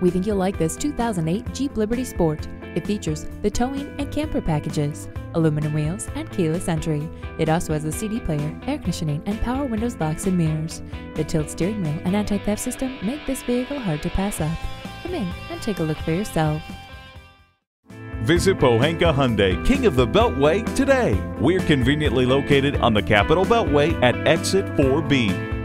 We think you'll like this 2008 Jeep Liberty Sport. It features the towing and camper packages, aluminum wheels, and keyless entry. It also has a CD player, air conditioning, and power windows, locks, and mirrors. The tilt steering wheel and anti-theft system make this vehicle hard to pass up. Come in and take a look for yourself. Visit Pohanka Hyundai, King of the Beltway, today. We're conveniently located on the Capital Beltway at Exit 4B.